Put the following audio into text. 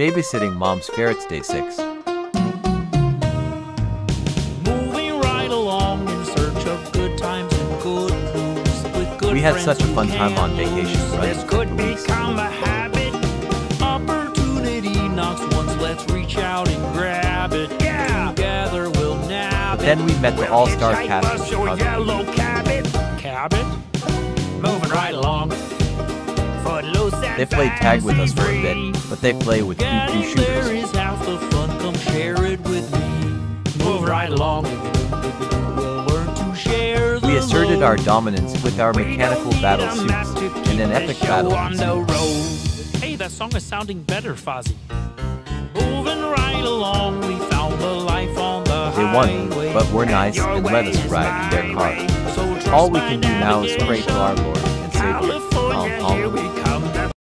Babysitting Mom's Ferrets Day 6. Moving right along in search of good times and good news. With good We had such a fun time on vacation lose. running This could become a habit. Opportunity knocks once. Let's reach out and grab it. Yeah. Together we'll nab But then we met the We'll all-star hitchhike cast of Chicago. cabot. Cabot? Moving right along. They played tag with us for a bit, but they play with PQ shooters. is half the fun. Come share it with me. Move right along. We'll learn to share the We asserted our dominance with our mechanical battle suits, and an epic battle on the road. Hey, that song is sounding better, Fozzie. Moving right along, we found the life on the They won, but were nice and let us ride in their car. So All we can do now is pray to our. Lord and Savior, California, Al- here we Al-